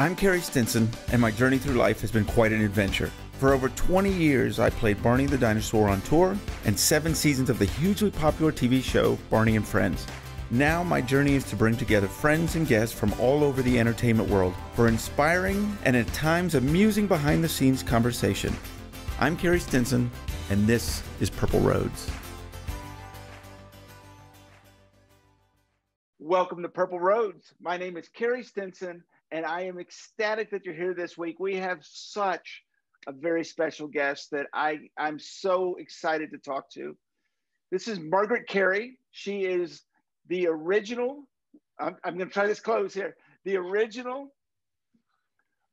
I'm Carey Stinson, and my journey through life has been quite an adventure. For over 20 years, I played Barney the Dinosaur on tour and seven seasons of the hugely popular TV show Barney and Friends. Now, my journey is to bring together friends and guests from all over the entertainment world for inspiring and at times amusing behind the scenes conversation. I'm Carey Stinson, and this is Purple Roads. Welcome to Purple Roads. My name is Carey Stinson, and I am ecstatic that you're here this week. We have such a very special guest that I, I'm so excited to talk to. This is Margaret Kerry. She is the original, I'm, I'm going to try this close here, the original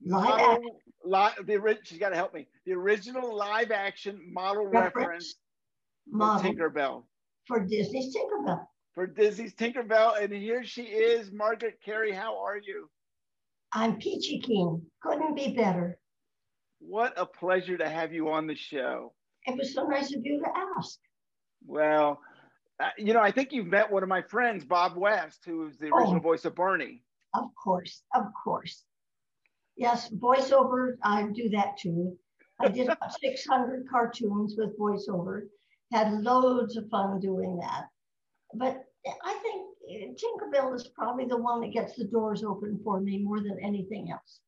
model, li, the, she's got to help me, the original live action model reference, reference model Tinkerbell. For Disney's Tinkerbell. For Disney's Tinkerbell. And here she is, Margaret Kerry. How are you? I'm peachy keen. Couldn't be better. What a pleasure to have you on the show. It was so nice of you to ask. Well, uh, you know, I think you've met one of my friends, Bob West, who is the original oh, voice of Barney. Of course, of course. Yes, voiceover, I do that too. I did about 600 cartoons with voiceover, had loads of fun doing that. But I think Tinkerbell is probably the one that gets the doors open for me more than anything else.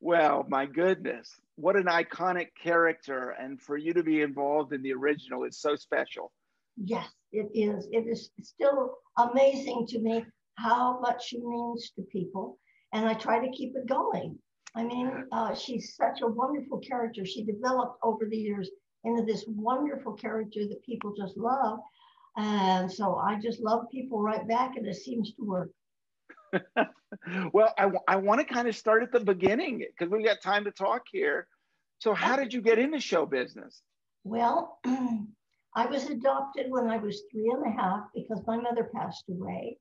Well, my goodness, what an iconic character. And for you to be involved in the original is so special. Yes, it is. It is still amazing to me how much she means to people. And I try to keep it going. I mean, uh, she's such a wonderful character. She developed over the years into this wonderful character that people just love. And so I just love people right back, and it seems to work. well, I, I want to kind of start at the beginning because we've got time to talk here. So, how did you get into show business? Well, I was adopted when I was three and a half because my mother passed away.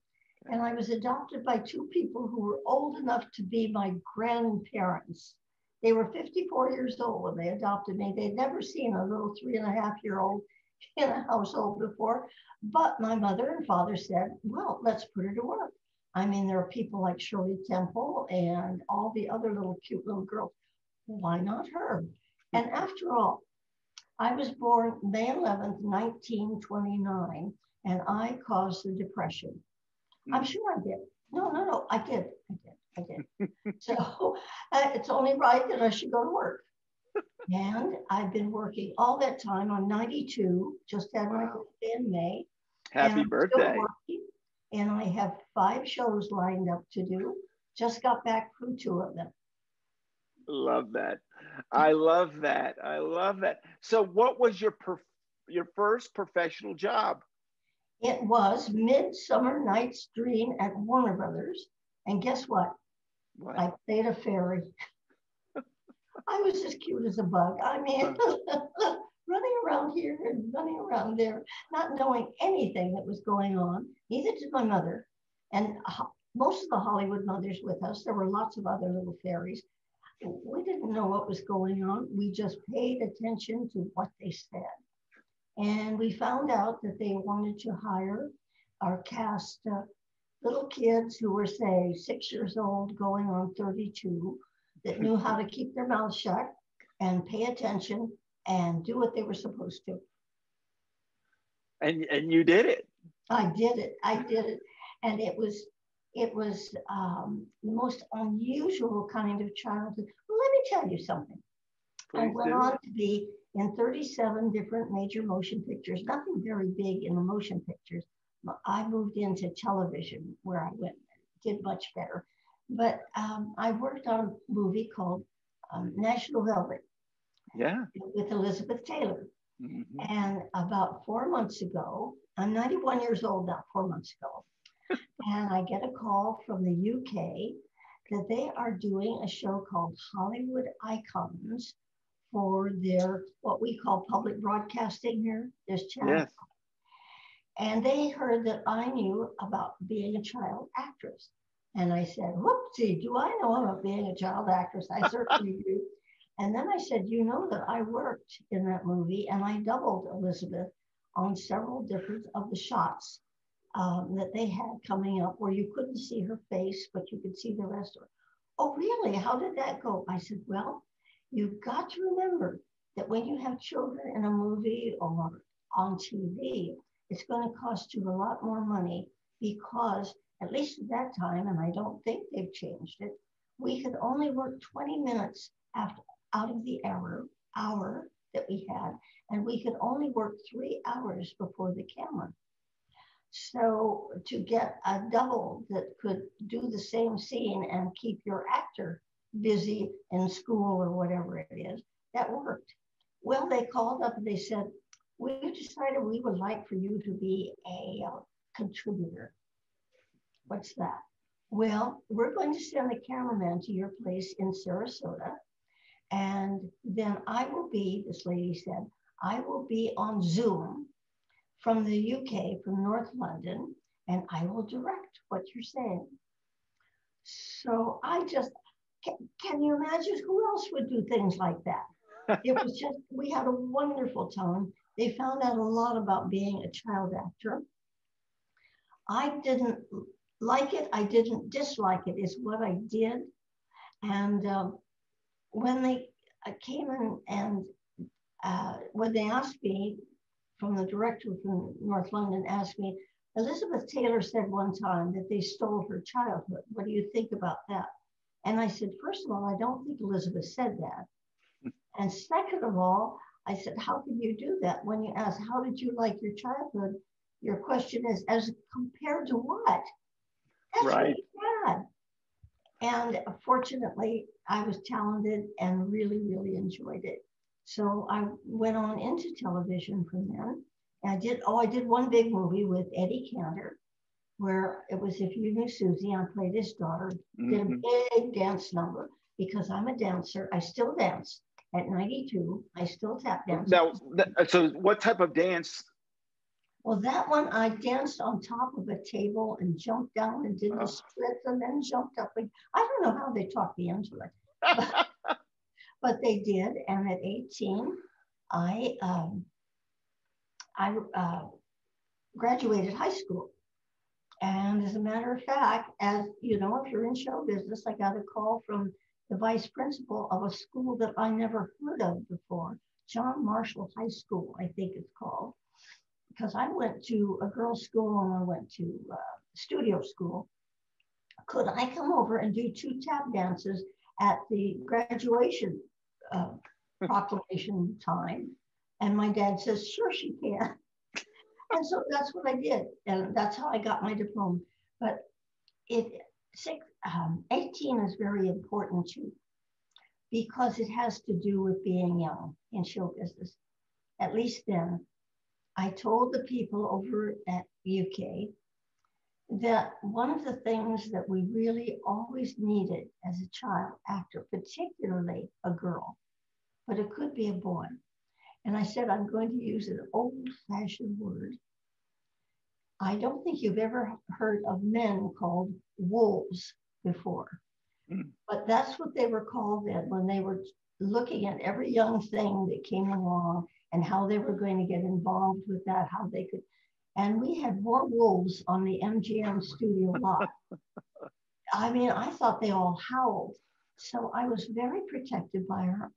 And I was adopted by two people who were old enough to be my grandparents. They were 54 years old when they adopted me. They'd never seen a little three and a half year old in a household before. But my mother and father said, well, let's put her to work. I mean, there are people like Shirley Temple and all the other little cute little girls. Why not her? And after all, I was born May 11th, 1929, and I caused the Depression. I'm sure I did. No, no, no, I did. I did. I did. so uh, it's only right that I should go to work and I've been working all that time. I'm 92, just had my birthday in May. Happy birthday. Working, and I have five shows lined up to do. Just got back from two of them. Love that. I love that. I love that. So, what was your prof- your first professional job? It was Midsummer Night's Dream at Warner Brothers. And guess what? what? I played a fairy. I was as cute as a bug. I mean, running around here and running around there, not knowing anything that was going on. Neither did my mother. And most of the Hollywood mothers with us, there were lots of other little fairies. We didn't know what was going on. We just paid attention to what they said. And we found out that they wanted to hire our cast uh, little kids who were, say, six years old, going on 32, that knew how to keep their mouths shut and pay attention and do what they were supposed to. And and you did it. I did it. I did it, and it was it was um, the most unusual kind of childhood. Well, let me tell you something. Please I went do. on to be in 37 different major motion pictures. Nothing very big in the motion pictures. But I moved into television where I went did much better. But um, I worked on a movie called um, National Velvet. Yeah. With Elizabeth Taylor. Mm-hmm. And about four months ago, I'm 91 years old now, four months ago, and I get a call from the UK that they are doing a show called Hollywood Icons for their what we call public broadcasting here, this channel. Yes. And they heard that I knew about being a child actress. And I said, whoopsie, do I know about being a child actress? I certainly do. And then I said, you know that I worked in that movie and I doubled Elizabeth on several different of the shots um, that they had coming up where you couldn't see her face, but you could see the rest of her. Oh, really? How did that go? I said, Well, you've got to remember that when you have children in a movie or on TV, it's going to cost you a lot more money because, at least at that time, and I don't think they've changed it, we could only work 20 minutes after, out of the hour, hour that we had, and we could only work three hours before the camera. So to get a double that could do the same scene and keep your actor busy in school or whatever it is, that worked. Well, they called up and they said, we decided we would like for you to be a uh, contributor. What's that? Well, we're going to send a cameraman to your place in Sarasota. And then I will be, this lady said, I will be on Zoom from the UK, from North London, and I will direct what you're saying. So I just, can, can you imagine who else would do things like that? it was just, we had a wonderful time. They found out a lot about being a child actor. I didn't like it, I didn't dislike it, is what I did. And um, when they came in and uh, when they asked me, from the director from North London asked me, Elizabeth Taylor said one time that they stole her childhood. What do you think about that? And I said, first of all, I don't think Elizabeth said that. and second of all, I said, how can you do that? When you ask, how did you like your childhood? Your question is, as compared to what? That's right. bad. And fortunately, I was talented and really, really enjoyed it. So I went on into television from then. And I did, oh, I did one big movie with Eddie Cantor, where it was If You Knew Susie, I played his daughter, mm-hmm. did a mm-hmm. big dance number because I'm a dancer. I still dance at 92. I still tap dance. Now, so what type of dance? Well, that one I danced on top of a table and jumped down and did oh. the splits and then jumped up. I don't know how they talked me into it. but they did. And at 18, I um, I uh, graduated high school. And as a matter of fact, as you know, if you're in show business, I got a call from the vice principal of a school that I never heard of before, John Marshall High School, I think it's called, because I went to a girls' school and I went to uh, studio school. Could I come over and do two tap dances at the graduation uh, proclamation time. And my dad says, sure, she can. and so that's what I did. And that's how I got my diploma. But it, six, um, 18 is very important too, because it has to do with being young in show business. At least then, I told the people over at UK that one of the things that we really always needed as a child actor, particularly a girl, but it could be a boy. And I said, I'm going to use an old fashioned word. I don't think you've ever heard of men called wolves before, mm. but that's what they were called then when they were looking at every young thing that came along and how they were going to get involved with that, how they could and we had more wolves on the MGM studio lot. I mean, I thought they all howled. So I was very protected by her,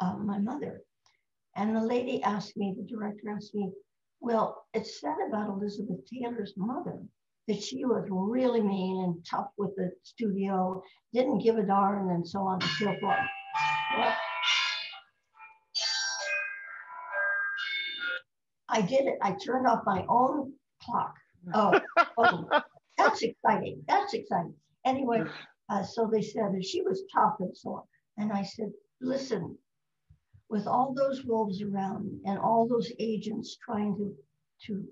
uh, my mother. And the lady asked me, the director asked me, well, it's said about Elizabeth Taylor's mother that she was really mean and tough with the studio, didn't give a darn, and so on and so forth. Well, I did it. I turned off my own clock. Oh, oh that's exciting. That's exciting. Anyway, uh, so they said she was tough and so on. And I said, listen, with all those wolves around and all those agents trying to, to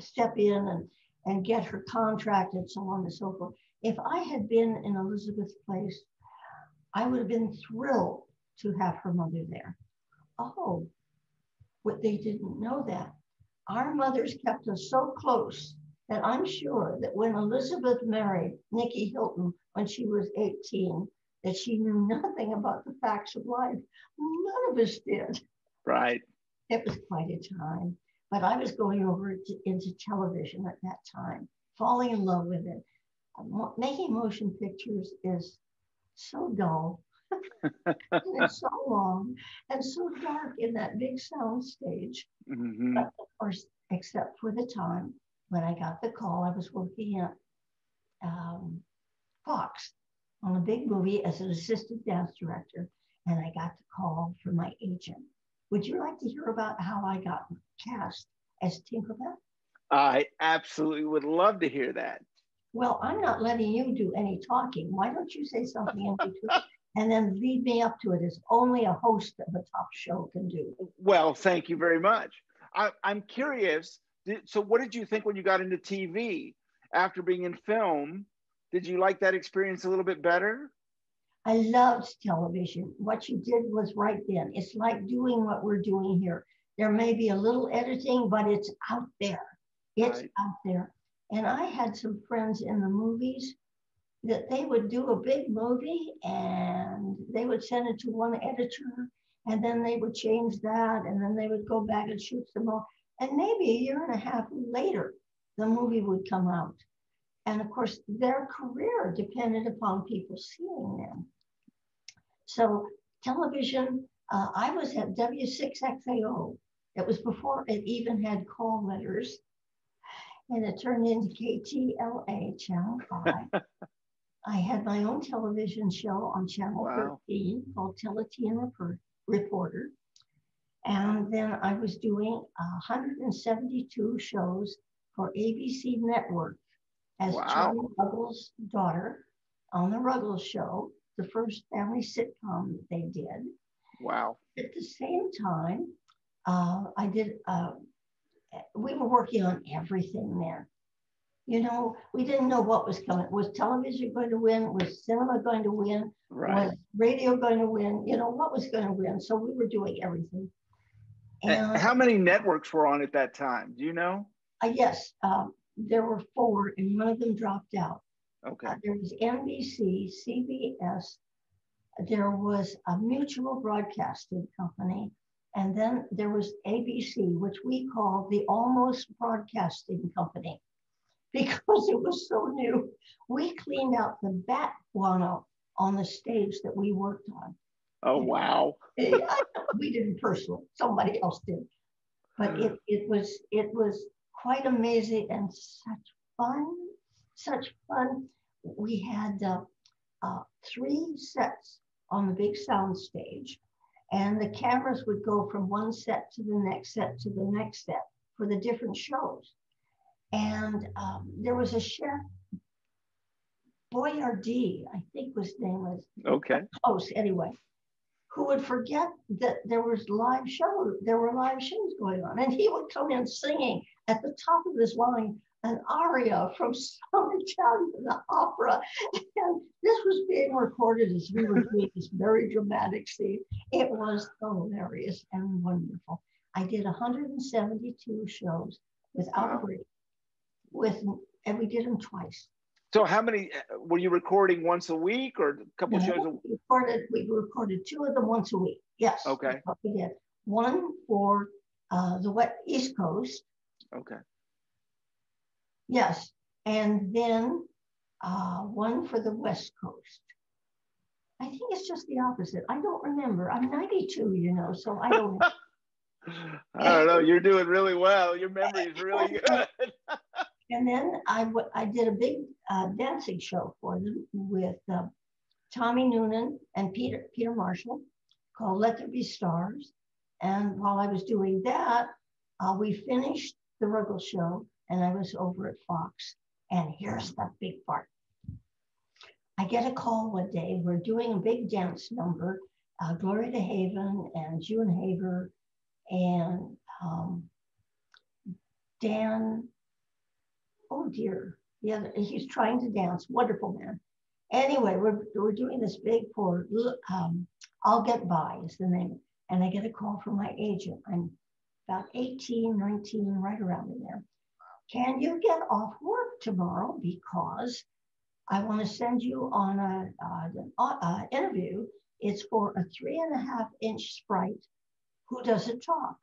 step in and, and get her contract and so on and so forth, if I had been in Elizabeth's place, I would have been thrilled to have her mother there. Oh, what they didn't know that. Our mothers kept us so close that I'm sure that when Elizabeth married Nicky Hilton when she was 18, that she knew nothing about the facts of life. None of us did. Right. It was quite a time. But I was going over to, into television at that time, falling in love with it. Making motion pictures is so dull. And it's so long and so dark in that big sound stage. Mhm. But of course, except for the time when I got the call, I was working at um, Fox on a big movie as an assistant dance director, and I got the call from my agent. Would you like to hear about how I got cast as Tinkerbell? I absolutely would love to hear that. Well, I'm not letting you do any talking. Why don't you say something in between and then lead me up to it as only a host of a top show can do? Well, thank you very much. I, I'm curious. Did, so, what did you think when you got into TV after being in film? Did you like that experience a little bit better? I loved television. What you did was right then. It's like doing what we're doing here. There may be a little editing, but it's out there. It's Right. out there. And I had some friends in the movies that they would do a big movie and they would send it to one editor and then they would change that and then they would go back and shoot some more. And maybe a year and a half later, the movie would come out. And of course, their career depended upon people seeing them. So television, uh, I was at W6XAO. It was before it even had call letters. And it turned into KTLA, Channel 5. I had my own television show on Channel Wow. 13 called Report- Reporter. And then I was doing 172 shows for ABC Network as Wow. Charlie Ruggles' daughter on The Ruggles Show, the first family sitcom that they did. Wow. At the same time, uh, I did, uh, we were working on everything then. You know, we didn't know what was coming. Was television going to win? Was cinema going to win? Right. Was radio going to win? You know, what was going to win? So we were doing everything. And how many networks were on at that time? Do you know? uh, yes, um, there were four, and one of them dropped out. Okay. Uh, there was NBC, CBS, there was a mutual broadcasting company, and then there was ABC, which we call the almost broadcasting company because it was so new. We cleaned out the bat guano on the stage that we worked on. Oh, wow. we didn't personally, somebody else did. But it, it was it was quite amazing and such fun, such fun. We had uh, uh, three sets on the big sound stage, and the cameras would go from one set to the next set to the next set for the different shows. And um, there was a chef, Boyardee, I think his name was Okay. close anyway, who would forget that there was live show, there were live shows going on, and he would come in singing at the top of his line an aria from some Italian opera, and this was being recorded as we were doing this very dramatic scene. It was hilarious and wonderful. I did 172 shows without a break, with and we did them twice. So, how many uh, were you recording once a week or a couple No, shows? A, we recorded, we recorded two of them once a week. Yes. Okay. We did. One for uh, the wet East Coast. okay. Yes. And then uh, one for the West Coast. I think it's just the opposite. I don't remember. I'm 92, you know, so I don't. I don't know. You're doing really well. Your memory is really good. and then I, I did a big uh, dancing show for them with uh, Tommy Noonan and Peter Peter Marshall called Let There Be Stars. And while I was doing that, uh, we finished the Ruggles show and I was over at Fox. And here's the big part. I get a call one day. We're doing a big dance number. Uh, Gloria DeHaven and June Haver and um, Dan oh dear, other, he's trying to dance, wonderful man. Anyway, we're, we're doing this big for, um, I'll Get By is the name. And I get a call from my agent. I'm about 18, 19, right around in there. Can you get off work tomorrow? Because I want to send you on a, uh, an uh, interview. It's for a three and a half inch sprite who doesn't talk.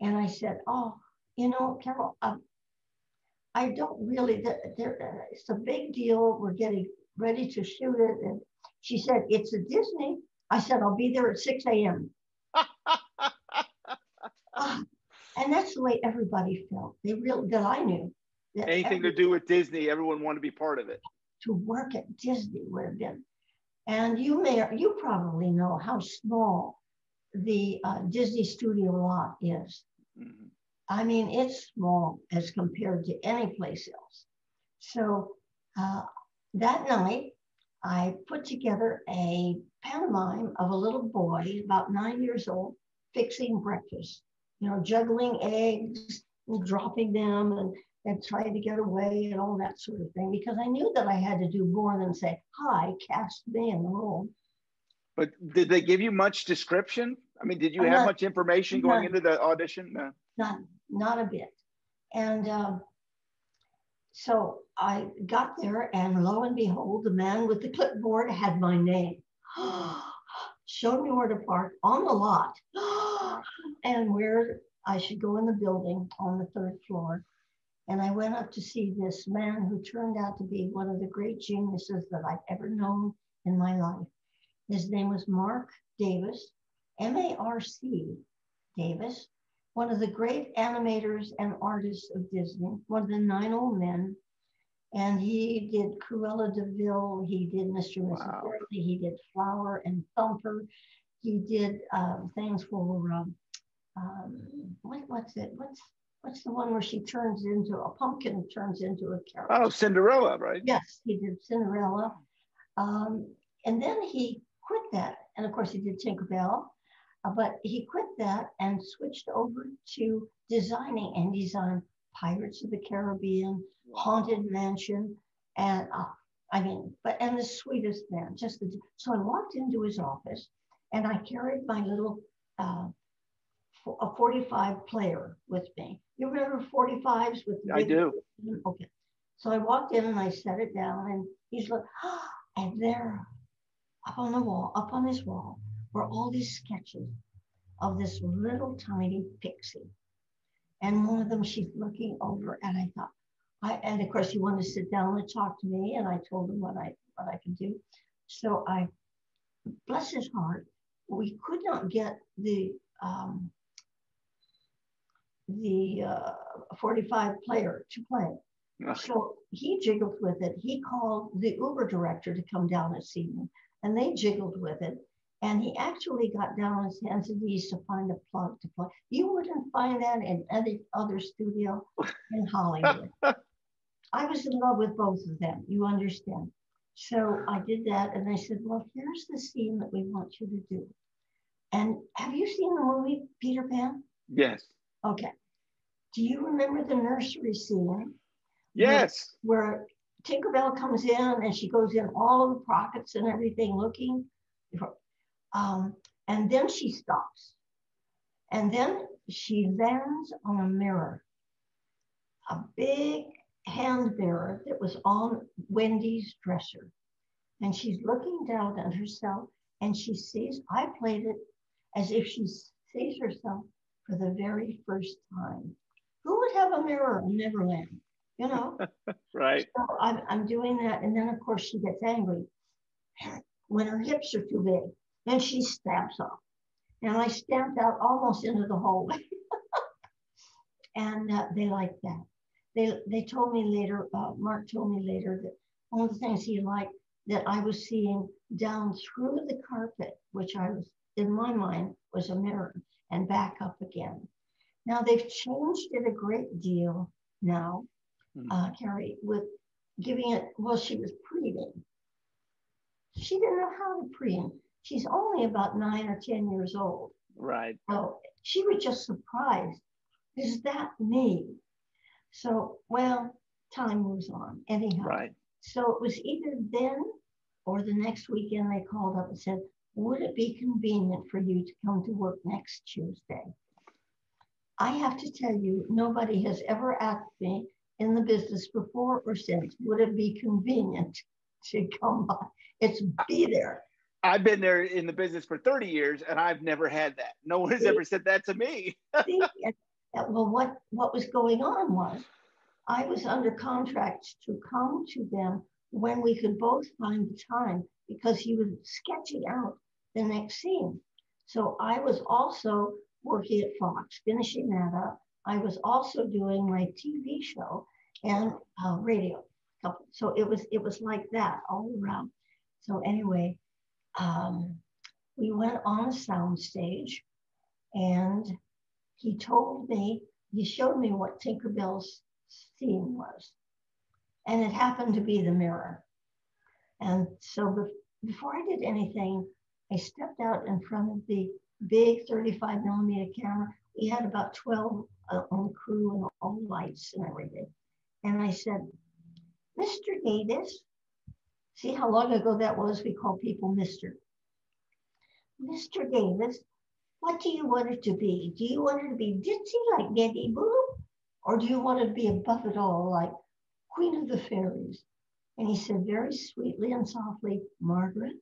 And I said, Oh, you know, Carol, um, I don't really, there, there, it's a big deal. We're getting ready to shoot it. And she said, It's a Disney. I said, I'll be there at 6 a.m. Ah, and that's the way everybody felt. They really, that I knew. That Anything to do with Disney, everyone wanted to be part of it. to work at Disney would have been. And you may, you probably know how small the uh, Disney studio lot is. Mhm. I mean, it's small as compared to any place else. So uh, that night, I put together a pantomime of a little boy, about nine years old, fixing breakfast, you know, juggling eggs and dropping them and, and trying to get away and all that sort of thing, because I knew that I had to do more than say, hi, cast me in the role. But did they give you much description? I mean, did you have not- much information going into the audition? No. not not a bit. And um, so i got there and lo and behold the man with the clipboard had my name. Showed me where to park on the lot. And where i should go in the building on the third floor. And i went up to see this man who turned out to be one of the great geniuses that i've ever known in my life his name was Marc Davis m-a-r-c davis one of the great animators and artists of Disney, one of the nine old men. And he did Cruella de Vil, he did Mr. and Mrs. Wow. He did Flower and Thumper, he did um, things for um, um, what, what's it? What's what's the one where she turns into a pumpkin turns into a character? Oh, Cinderella, right? Yes, he did Cinderella. Um, and then he quit that. And of course, he did Tinkerbell. Uh, but he quit that and switched over to designing and designed Pirates of the Caribbean, Haunted Mansion, and uh, I mean, but and the sweetest man. Just the, so I walked into his office, and I carried my little uh, a 45 player with me. You remember 45s with I do. Okay. So I walked in and I set it down, and he's like, and there, up on the wall, up on this wall, were all these sketches of this little tiny pixie. And one of them, she's looking over, and I thought, I, and of course, he wanted to sit down and talk to me, and I told him what I what I could do. So I, bless his heart, we could not get the um, the uh, 45 player to play. So he jiggled with it. He called the Uber director to come down and see me, and they jiggled with it. And he actually got down on his hands and knees to find a plug to play. You wouldn't find that in any other studio in Hollywood. I was in love with both of them, you understand. So I did that, and they said, Well, here's the scene that we want you to do. And have you seen the movie Peter Pan? Yes. Okay. Do you remember the nursery scene? Yes. where Tinkerbell comes in and she goes in all of the pockets and everything looking. for- Um, and then she stops. And then she lands on a mirror, a big hand mirror that was on Wendy's dresser. And she's looking down at herself and she sees, I played it as if she sees herself for the very first time. Who would have a mirror in Neverland? You know? Right. So I'm, I'm doing that. And then, of course, she gets angry when her hips are too big. Then she stamps off. And I stamped out almost into the hallway. and uh, they liked that. They, they told me later, uh, Marc told me later that one of the things he liked that I was seeing down through the carpet, which I was, in my mind, was a mirror, and back up again. Now they've changed it a great deal now Hmm. uh, Carey, with giving it, well, she was preening. She didn't know how to preen. She's only about nine or 10 years old. Right. So she was just surprised. Is that me? So, well, time moves on. Anyhow, Right. so it was either then or the next weekend they called up and said, Would it be convenient for you to come to work next Tuesday? I have to tell you, nobody has ever asked me in the business before or since, would it be convenient to come by? It's be there. I've been there in the business for 30 years and I've never had that. No one has ever said that to me. See, well, what, what was going on was I was under contract to come to them when we could both find the time because he was sketching out the next scene. So I was also working at Fox, finishing that up. I was also doing my TV show and uh, radio. So it was it was like that all around. So anyway, um, we went on a sound stage, and he told me he showed me what Tinkerbell's theme was, and it happened to be the mirror. And so before I did anything, I stepped out in front of the big 35 millimeter camera. We had about 12 uh, on crew and all lights and everything. And I said, Mr. Davis, see how long ago that was? We call people Mr. Mr. Davis, what do you want it to be? Do you want it to be ditzy like Betty Boop? Or do you want it to be above it all like Queen of the Fairies? And he said very sweetly and softly, Margaret,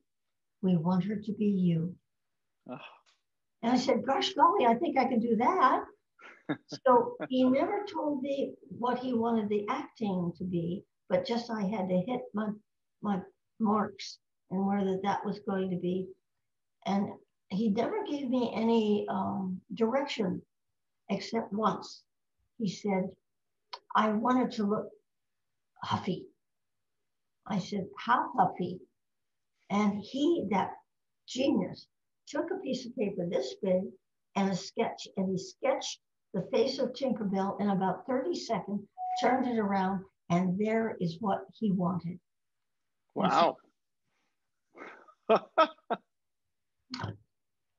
we want her to be you. Oh. And I said, Gosh golly, I think I can do that. So he never told me what he wanted the acting to be, but just I had to hit my, my marks and whether that was going to be. And he never gave me any um, direction except once. He said, I wanted to look huffy. I said, How huffy? And he, that genius, took a piece of paper this big and a sketch, and he sketched the face of Tinkerbell in about 30 seconds, turned it around, and there is what he wanted. Wow.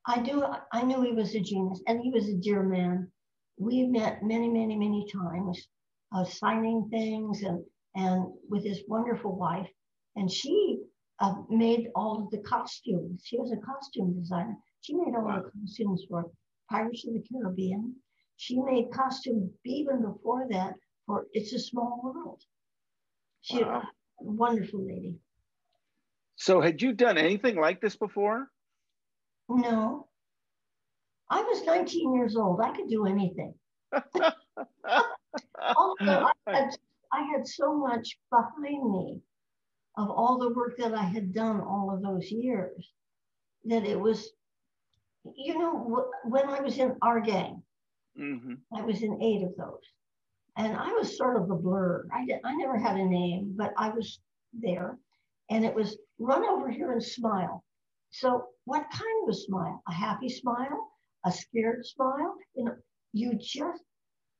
I do. I knew he was a genius, and he was a dear man. We met many, many, many times, uh, signing things, and and with his wonderful wife, and she uh, made all of the costumes. She was a costume designer. She made all wow. the costumes for Pirates of the Caribbean. She made costumes even before that for It's a Small World. She wow. a wonderful lady. So had you done anything like this before? No. I was 19 years old. I could do anything. also, I had, I had so much behind me of all the work that I had done all of those years that it was, you know, when I was in our gang, mm-hmm. I was in eight of those. And I was sort of a blur. I, did, I never had a name, but I was there. And it was run over here and smile. So, what kind of a smile? A happy smile? A scared smile? You know, you just,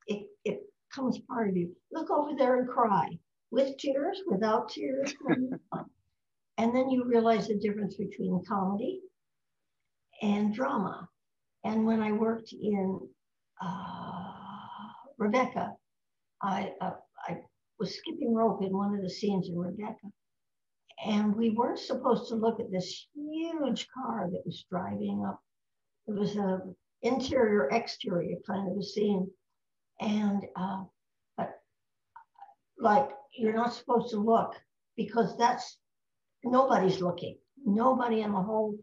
it, it comes part of you. Look over there and cry with tears, without tears. and then you realize the difference between comedy and drama. And when I worked in uh, Rebecca, I, uh, I was skipping rope in one of the scenes in Rebecca. And we weren't supposed to look at this huge car that was driving up. It was a interior exterior kind of a scene. And uh, but like you're not supposed to look because that's nobody's looking. Nobody in the whole,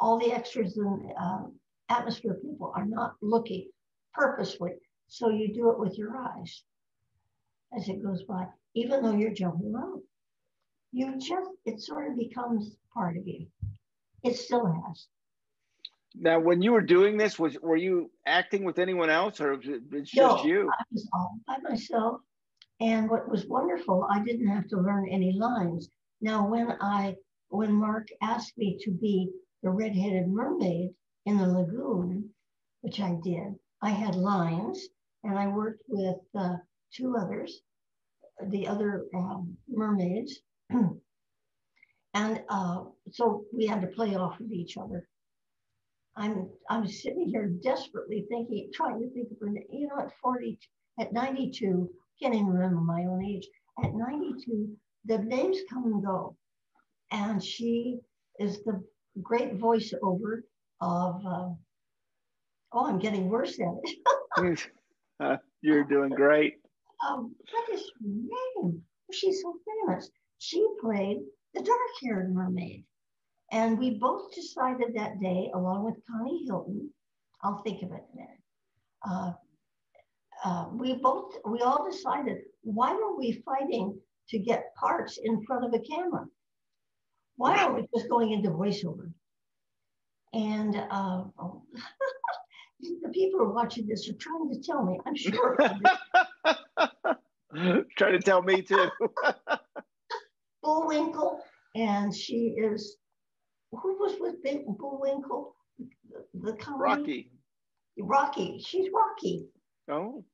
all the extras and um, atmosphere people are not looking purposely. So you do it with your eyes as it goes by, even though you're jumping around. You just, it sort of becomes part of you. It still has. Now, when you were doing this, was were you acting with anyone else, or was it just no, you? I was all by myself. And what was wonderful, I didn't have to learn any lines. Now, when I when Marc asked me to be the redheaded mermaid in the lagoon, which I did, I had lines, and I worked with uh, two others, the other um, mermaids, and uh, so we had to play off of each other. I'm I'm sitting here desperately thinking, trying to think of you know, at 40, at 92, can't even remember my own age. At 92, the names come and go. And she is the great voiceover of, uh, oh, I'm getting worse at it. uh, you're doing great. Um, what is her name? She's so famous. She played the dark haired mermaid. And we both decided that day, along with Connie Hilton, I'll think of it in a minute, uh, uh, we both, we all decided, why were we fighting to get parts in front of a camera. Why aren't we just going into voiceover? And uh, oh, the people who are watching this are trying to tell me, I'm sure. trying to tell me too. Bullwinkle, and she is, who was with Bullwinkle? The, the Rocky. Rocky. She's Rocky. Oh.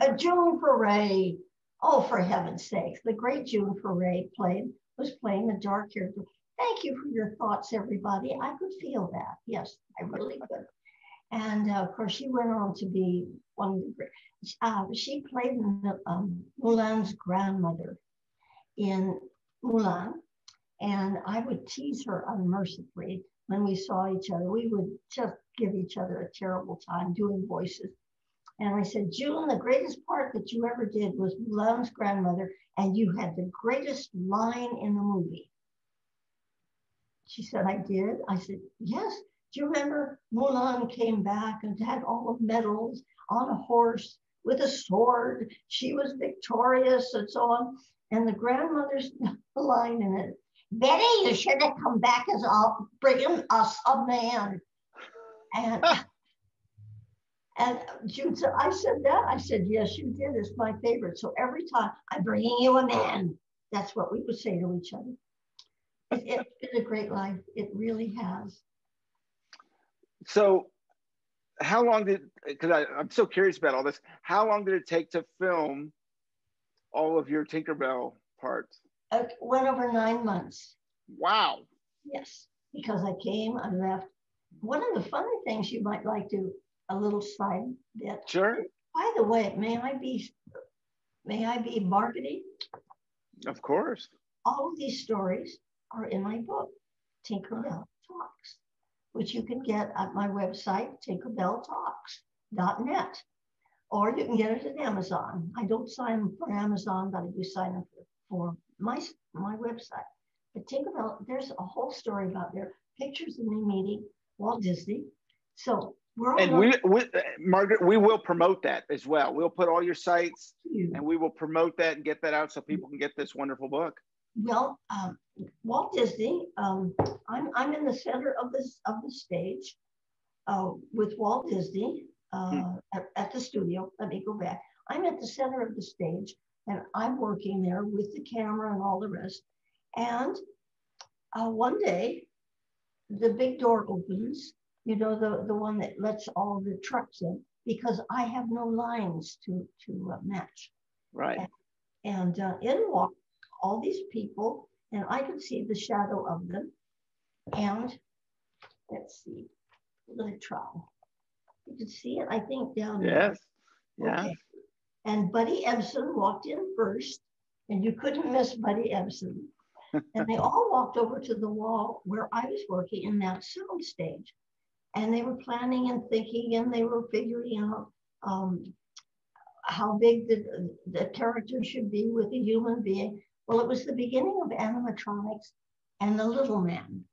Uh, June Foray. Oh, for heaven's sake. The great June Foray played, was playing the dark girl. Thank you for your thoughts, everybody. I could feel that. Yes, I really could. And uh, of course, she went on to be one of the great. Uh, she played um, Mulan's grandmother in Mulan, and I would tease her unmercifully when we saw each other. We would just give each other a terrible time doing voices. And I said, June, the greatest part that you ever did was Mulan's grandmother, and you had the greatest line in the movie. She said, I did. I said, Yes. Do you remember Mulan came back and had all the medals on a horse with a sword? She was victorious and so on. And the grandmother's line in it Betty, you should have come back as a bringing us a man. And and June said, I said that. I said, yes, you did. It's my favorite. So every time I'm bringing you a man, that's what we would say to each other. It, it's been a great life. It really has. So, how long did? Because I'm so curious about all this. How long did it take to film all of your Tinkerbell parts? It went over nine months. Wow. Yes, because I came, I left. One of the funny things you might like to a little side bit. Sure. By the way, may I be may I be marketing? Of course. All of these stories are in my book, Tinkerbell Talks, which you can get at my website, tinkerbelltalks.net. Or you can get it at Amazon. I don't sign up for Amazon, but I do sign up for, my, my website. But Tinkerbell, there's a whole story about there, pictures of me meeting Walt Disney. So we're and we, we, Margaret, we will promote that as well. We'll put all your sites you. and we will promote that and get that out so people can get this wonderful book. Well, um, Walt Disney, um, I'm, I'm in the center of this of the stage uh, with Walt Disney uh, hmm. at, at the studio. Let me go back. I'm at the center of the stage and I'm working there with the camera and all the rest. And uh, one day, the big door opens, you know, the, the one that lets all the trucks in, because I have no lines to, to uh, match. Right. And, and uh, in walk all these people, and I could see the shadow of them. And let's see, let me try. You can see it, I think, down yes. there. Yes. Yeah. And Buddy Ebsen walked in first, and you couldn't miss Buddy Ebsen. and they all walked over to the wall where I was working in that sound stage. And they were planning and thinking, and they were figuring out um, how big the, the character should be with a human being. Well, it was the beginning of animatronics and the little man.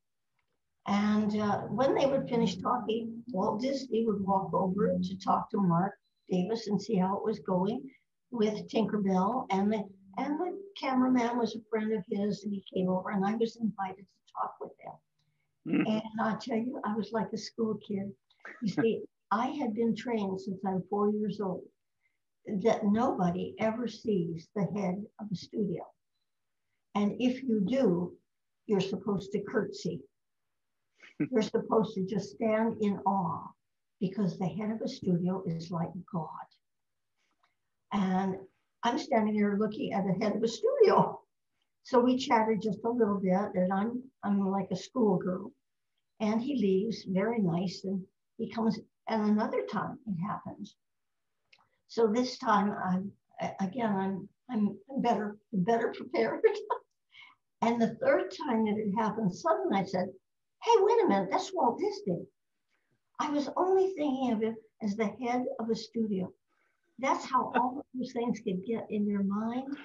And uh, when they would finish talking, Walt Disney would walk over to talk to Marc Davis and see how it was going with Tinkerbell. And the, and the cameraman was a friend of his, and he came over, and I was invited to talk with them. Mm-hmm. And I tell you, I was like a school kid. You see, I had been trained since I'm four years old that nobody ever sees the head of a studio. And if you do, you're supposed to curtsy. you're supposed to just stand in awe because the head of a studio is like God. And I'm standing there looking at the head of a studio. So we chatted just a little bit, and I'm I'm like a schoolgirl. And he leaves, very nice, and he comes. And another time it happens. So this time I'm again I'm I'm better better prepared. and the third time that it happened, suddenly I said, "Hey, wait a minute, that's Walt Disney." I was only thinking of it as the head of a studio. That's how all those things could get in your mind.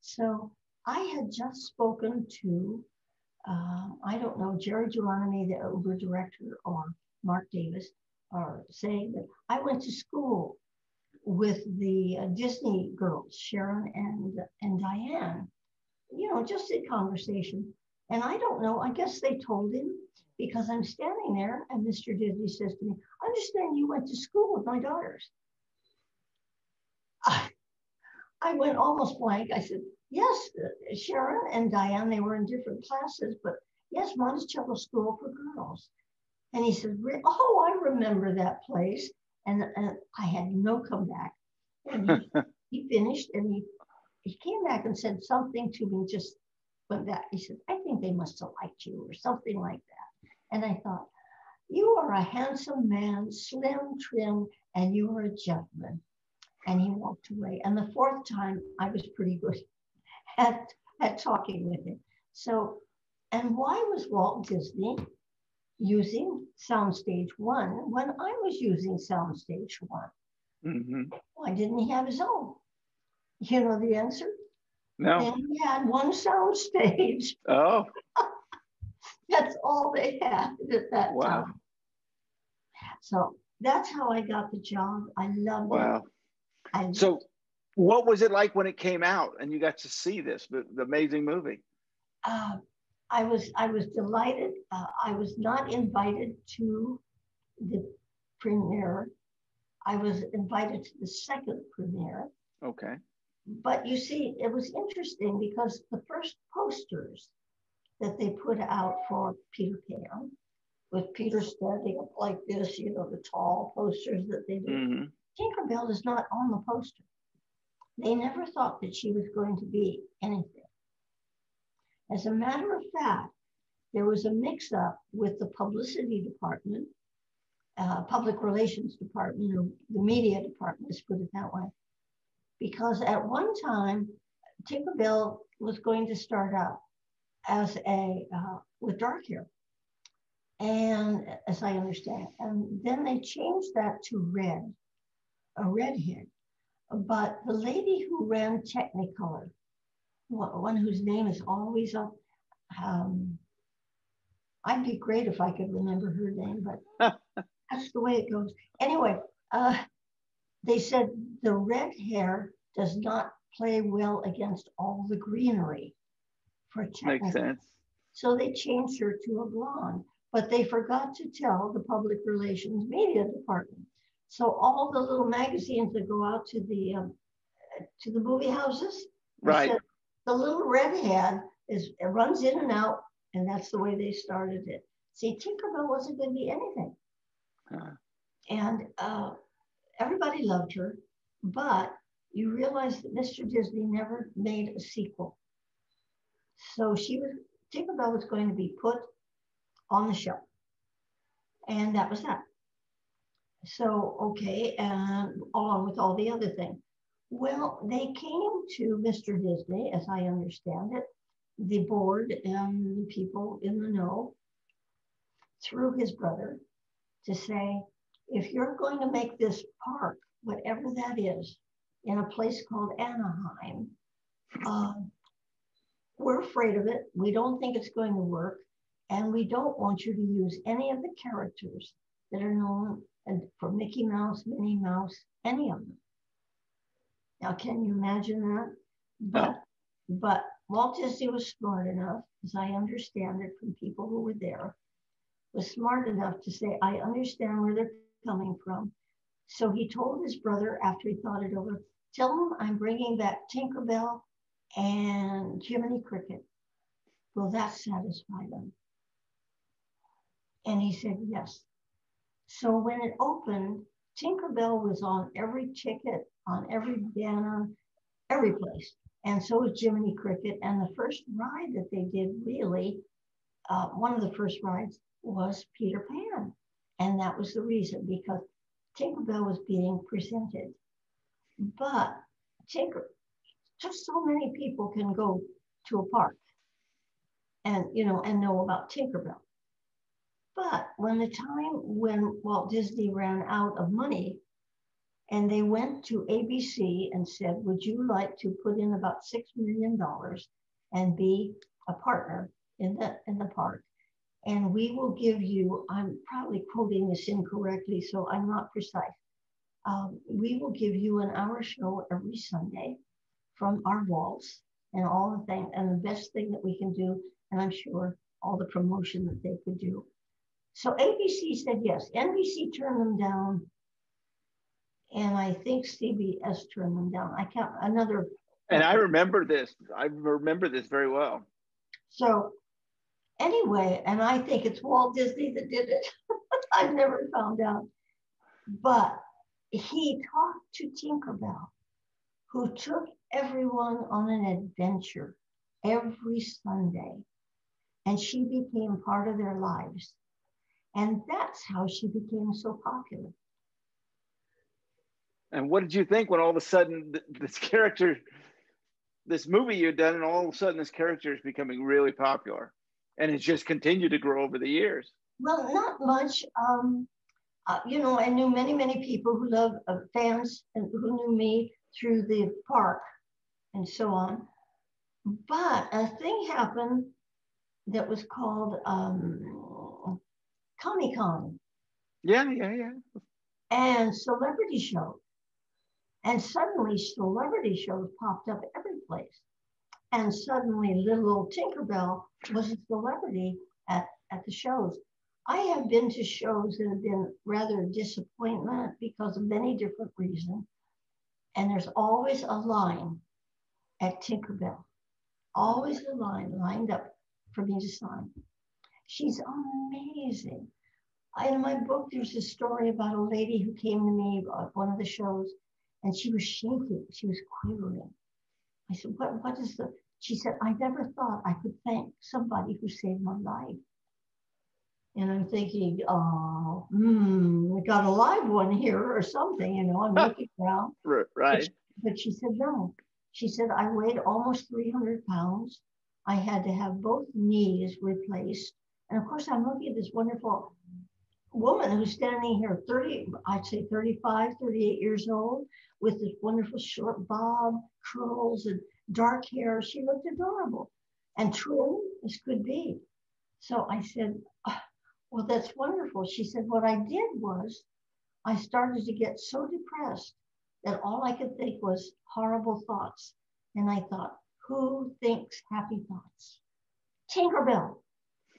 So I had just spoken to, uh, I don't know, Jerry Geronimi, the Uber director, or Marc Davis, are saying that I went to school with the uh, Disney girls, Sharon and, and Diane. You know, just in conversation. And I don't know, I guess they told him because I'm standing there and Mr. Disney says to me, I understand you went to school with my daughters. I, I went almost blank. I said, yes, Sharon and Diane, they were in different classes, but yes, Monticello School for Girls. And he said, oh, I remember that place. And, and I had no comeback. And he, he finished and he, he came back and said something to me just went back. He said, I think they must have liked you or something like that. And I thought, you are a handsome man, slim, trim, and you are a gentleman. And he walked away. And the fourth time, I was pretty good at, at talking with him. So, and why was Walt Disney using Soundstage One when I was using Soundstage One? Mm-hmm. Why didn't he have his own? You know the answer? No. And he had one soundstage. Oh. that's all they had at that wow. time. So that's how I got the job. I loved wow. it. Wow. So what was it like when it came out and you got to see this, the, the amazing movie? Uh, I was I was delighted. Uh, I was not invited to the premiere. I was invited to the second premiere. Okay. But you see, it was interesting because the first posters that they put out for Peter Pan, with Peter standing up like this, you know, the tall posters that they did. Mm-hmm. Tinkerbell is not on the poster. They never thought that she was going to be anything. As a matter of fact, there was a mix up with the publicity department, uh, public relations department, or the media department, let's put it that way because at one time, Tinkerbell was going to start out as a uh, with dark hair, and as I understand, and then they changed that to red, a redhead. But the lady who ran Technicolor, one whose name is always up, um, I'd be great if I could remember her name, but that's the way it goes. Anyway, uh, they said the red hair does not play well against all the greenery for Makes sense. So they changed her to a blonde, but they forgot to tell the public relations media department. So all the little magazines that go out to the um, to the movie houses, right? Said, the little redhead is it runs in and out, and that's the way they started it. See, Tinkerbell wasn't going to be anything, huh. and uh, everybody loved her, but you realize that Mr. Disney never made a sequel. So she was, Tinkerbell was going to be put on the show. And that was that. So, okay, and along with all the other things. Well, they came to Mr. Disney, as I understand it, the board and the people in the know, through his brother, to say, if you're going to make this park, whatever that is, in a place called Anaheim, um, we're afraid of it. We don't think it's going to work. And we don't want you to use any of the characters that are known for Mickey Mouse, Minnie Mouse, any of them. Now, can you imagine that? But, but Walt Disney was smart enough, as I understand it from people who were there, was smart enough to say, I understand where they're coming from. So he told his brother after he thought it over, tell him I'm bringing back Tinkerbell and Jiminy Cricket. Will that satisfy them? And he said, yes. So when it opened, Tinkerbell was on every ticket, on every banner, every place. And so was Jiminy Cricket. And the first ride that they did really, uh, one of the first rides was Peter Pan. And that was the reason because Tinkerbell was being presented. But Tinker, just so many people can go to a park and, you know, and know about Tinkerbell. But when the time when Walt Disney ran out of money and they went to ABC and said, would you like to put in about $6 million and be a partner in the, in the park? And we will give you, I'm probably quoting this incorrectly, so I'm not precise. Um, we will give you an hour show every Sunday from our walls, and all the things, and the best thing that we can do, and I'm sure all the promotion that they could do. So ABC said yes. NBC turned them down, and I think CBS turned them down. I can't another. And I remember this. I remember this very well. So anyway, and I think it's Walt Disney that did it. I've never found out. But he talked to Tinkerbell, who took everyone on an adventure every Sunday. And she became part of their lives. And that's how she became so popular. And what did you think when all of a sudden this character, this movie you'd done, and all of a sudden this character is becoming really popular? And it's just continued to grow over the years. Well, not much. Um, uh, you know, I knew many, many people who love uh, fans and who knew me through the park and so on. But a thing happened that was called um, Comic Con. Yeah, yeah, yeah. And celebrity shows. And suddenly celebrity shows popped up every place. And suddenly little Tinkerbell was a celebrity at, at the shows. I have been to shows that have been rather a disappointment because of many different reasons. And there's always a line at Tinkerbell, always a line lined up for me to sign. She's amazing. In my book, there's a story about a lady who came to me at one of the shows and she was shaking, she was quivering. I said, what, what is the, she said, I never thought I could thank somebody who saved my life. And I'm thinking, oh, hmm, we got a live one here or something, you know, I'm looking around. Right. But she, but she said, no. She said, I weighed almost 300 pounds. I had to have both knees replaced. And of course, I'm looking at this wonderful woman who's standing here 30, I'd say 35, 38 years old, with this wonderful short bob, curls, and dark hair. She looked adorable and trim as could be. So I said, oh, well, that's wonderful. She said, What I did was I started to get so depressed that all I could think was horrible thoughts. And I thought, Who thinks happy thoughts? Tinkerbell.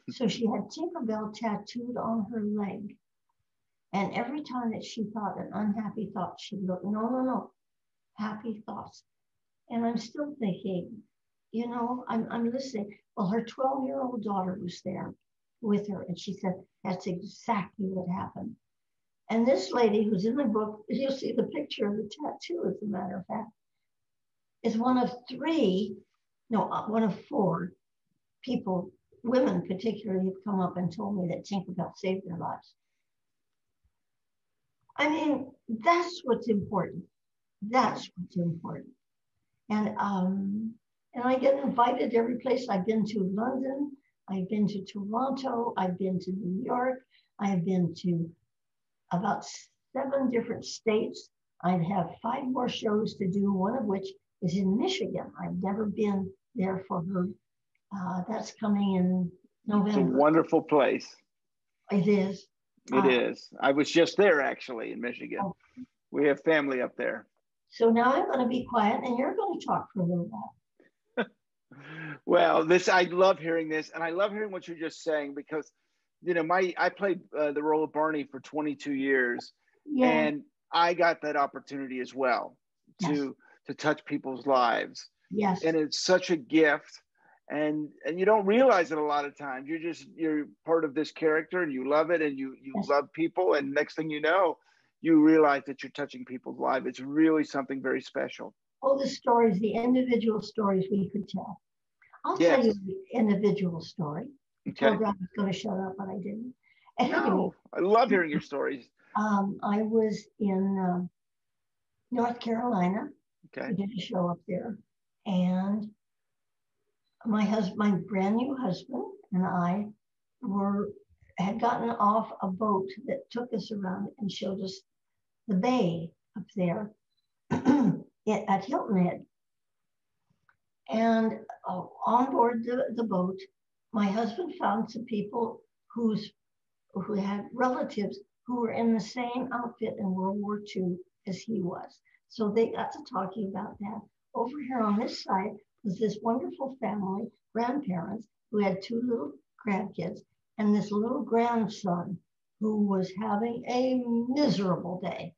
So she had Tinkerbell tattooed on her leg. And every time that she thought an unhappy thought, she'd look, No, no, no, happy thoughts. And I'm still thinking, you know, I'm, I'm listening. Well, her 12 year old daughter was there with her. And she said, that's exactly what happened. And this lady who's in the book, you'll see the picture of the tattoo, as a matter of fact, is one of three, no, uh, one of four people, women particularly, have come up and told me that Tinkerbell saved their lives. I mean, that's what's important. That's what's important. And um, and I get invited every place I've been to London, I've been to Toronto, I've been to New York, I've been to about seven different states. I have five more shows to do, one of which is in Michigan. I've never been there for her. Uh, that's coming in November. It's a wonderful place. It is. It uh, is. I was just there actually in Michigan. Oh. We have family up there. So now I'm going to be quiet and you're going to talk for a little while well, this I love hearing this, and I love hearing what you're just saying because, you know, my I played uh, the role of Barney for 22 years, yeah. and I got that opportunity as well to yes. to touch people's lives. Yes, and it's such a gift, and and you don't realize it a lot of times. You're just you're part of this character, and you love it, and you you yes. love people, and next thing you know, you realize that you're touching people's lives. It's really something very special all the stories, the individual stories we could tell. I'll yes. tell you the individual story. Okay. I was going to shut up, but I didn't. no, I love hearing your stories. Um, I was in um, North Carolina. Okay. We did a show up there, and my husband, my brand new husband, and I were had gotten off a boat that took us around and showed us the bay up there. at Hilton Head. And uh, on board the, the boat, my husband found some people who's, who had relatives who were in the same outfit in World War II as he was. So they got to talking about that. Over here on this side was this wonderful family, grandparents, who had two little grandkids and this little grandson who was having a miserable day.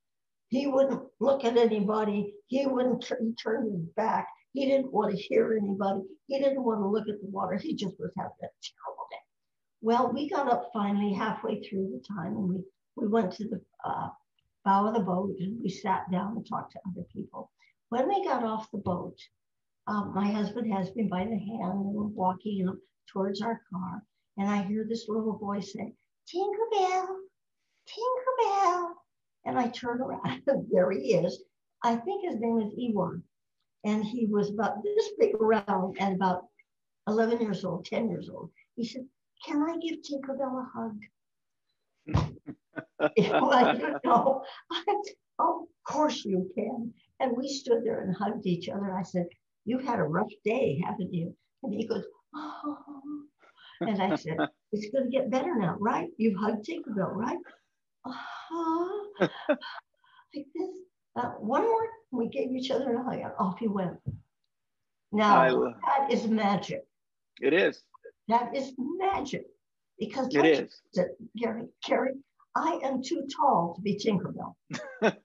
He wouldn't look at anybody. He wouldn't he turned his back. He didn't want to hear anybody. He didn't want to look at the water. He just was having a terrible day. Well, we got up finally halfway through the time and we, we went to the uh, bow of the boat and we sat down and talked to other people. When we got off the boat, um, my husband has me by the hand and we're walking towards our car. And I hear this little voice say, Tinkerbell, Tinkerbell. And I turn around, there he is. I think his name is Ewan. And he was about this big around and about 11 years old, 10 years old. He said, Can I give Tinkerbell a hug? like, no, of course you can. And we stood there and hugged each other. I said, You've had a rough day, haven't you? And he goes, Oh. And I said, It's going to get better now, right? You've hugged Tinkerbell, right? Oh. like this. Uh, one more, we gave each other a hug, and off he went. Now, that is magic. It is. That is magic. Because it is. Gary, Carey, I am too tall to be Tinkerbell.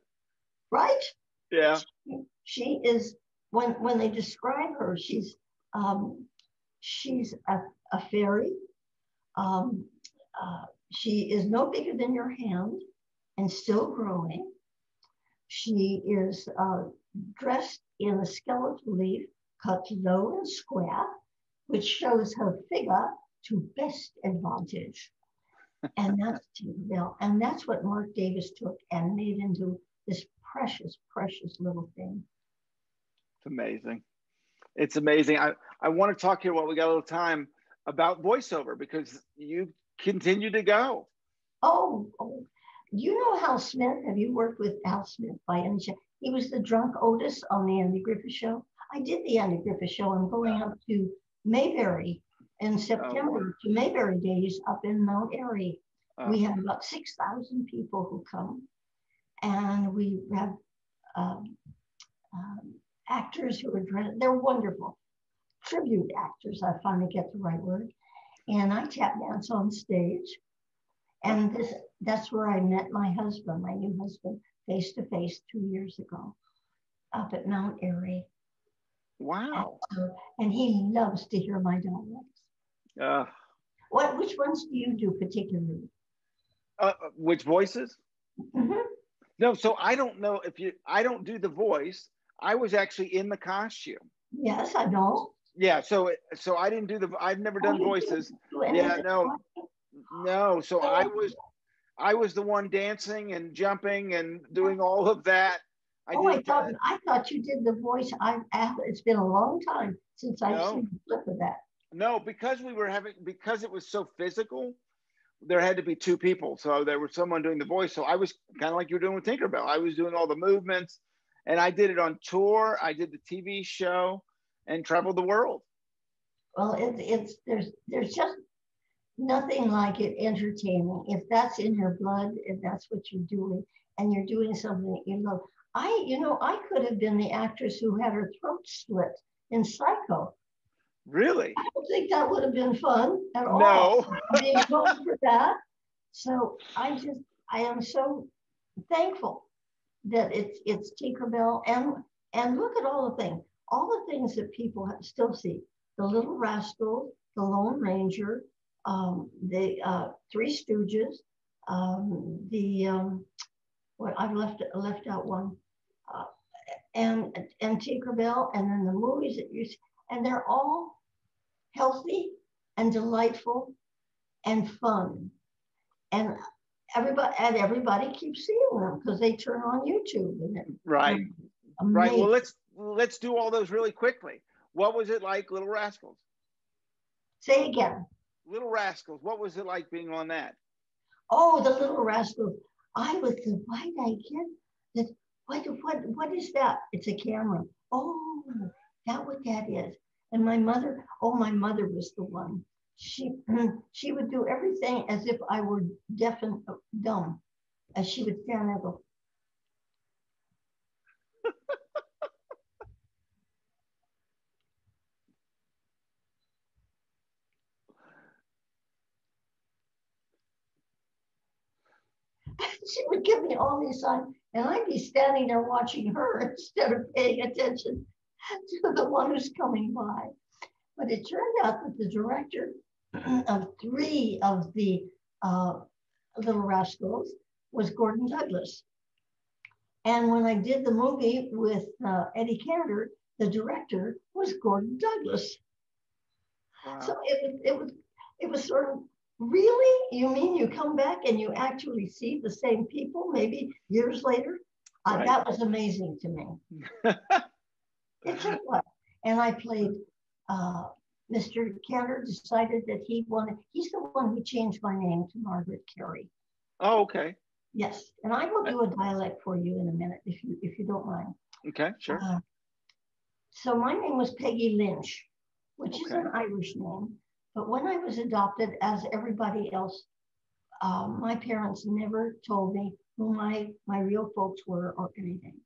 right? Yeah. She, she, is when when they describe her, she's um, she's a, a fairy. Um, uh, she is no bigger than your hand and still growing. She is uh, dressed in a skeletal leaf cut low and square, which shows her figure to best advantage. and that's Tinkerbell. And that's what Marc Davis took and made into this precious, precious little thing. It's amazing. It's amazing. I, I want to talk here while we got a little time about voiceover because you continue to go. Oh, oh, you know Hal Smith? Have you worked with Hal Smith by any chance? He was the drunk Otis on the Andy Griffith Show. I did the Andy Griffith Show. I'm going up to Mayberry in September oh. to Mayberry Days up in Mount Airy. Oh. We have about 6,000 people who come, and we have um, um, actors who are dressed. They're wonderful. Tribute actors, I finally get the right word. And I tap dance on stage. And this that's where I met my husband, my new husband, face to face two years ago up at Mount Airy. Wow. And, uh, and he loves to hear my dialects. Uh, what which ones do you do particularly? Uh, which voices? Mm-hmm. No, so I don't know if you I don't do the voice. I was actually in the costume. Yes, I know. Yeah, so so I didn't do the. I've never done oh, voices. Yeah, no, no. So oh. I was, I was the one dancing and jumping and doing oh. all of that. I oh, I thought that. I thought you did the voice. I it's been a long time since I've no. seen the flip of that. No, because we were having because it was so physical. There had to be two people, so there was someone doing the voice. So I was kind of like you were doing with Tinkerbell. I was doing all the movements and I did it on tour. I did the TV show and traveled the world. Well, it's it's there's there's just nothing like it entertaining. If that's in your blood, if that's what you're doing, and you're doing something that you love. I, you know, I could have been the actress who had her throat slit in Psycho. Really? I don't think that would have been fun at all. No. being told for that. So I just, I am so thankful that it's it's Tinkerbell and and look at all the things, all the things that people still see: the Little Rascal, the Lone Ranger, um, the uh, Three Stooges, um, the um, what I've left left out one, uh, and and Tinkerbell, and then the movies that you see, and they're all healthy and delightful and fun. And everybody and everybody keeps seeing them because they turn on YouTube and right, right. Well, let's let's do all those really quickly. What was it like, Little Rascals? Say again. Little Rascals. What was it like being on that? Oh, the Little Rascals. I was the did I get that? What what what is that? It's a camera. Oh, that what that is. And my mother. Oh, my mother was the one she mm, she would do everything as if I were deaf and uh, dumb, as she would stand there and go. she would give me all these signs, and I'd be standing there watching her instead of paying attention to the one who's coming by. But it turned out that the director of three of the uh, Little Rascals was Gordon Douglas. And when I did the movie with uh, Eddie Cantor, the director was Gordon Douglas. Wow. So it was, it was, it was sort of really. You mean you come back and you actually see the same people maybe years later? Uh, right. that was amazing to me. it's what. And I played. Uh, Mr. Cantor decided that he wanted. He's the one who changed my name to Margaret Kerry. Oh, okay. Yes, and I will do a dialect for you in a minute if you if you don't mind. Okay, sure. Uh, so my name was Peggy Lynch, which okay. is an Irish name. But when I was adopted, as everybody else, um, my parents never told me who my my real folks were or anything.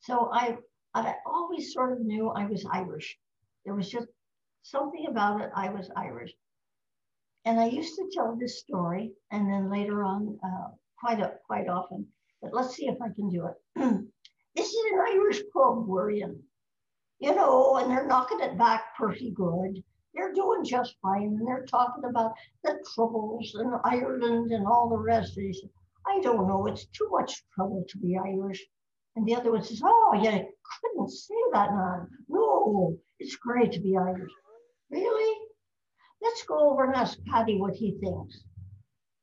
So I I always sort of knew I was Irish. There was just something about it. I was Irish, and I used to tell this story, and then later on. Uh, quite a, quite often. But let's see if I can do it. this is an Irish pub we're in, you know, and they're knocking it back pretty good. They're doing just fine, and they're talking about the troubles in Ireland and all the rest. And he said, I don't know, it's too much trouble to be Irish. And the other one says, Oh, you couldn't say that, man. No, it's great to be Irish. Really? Let's go over and ask Paddy what he thinks.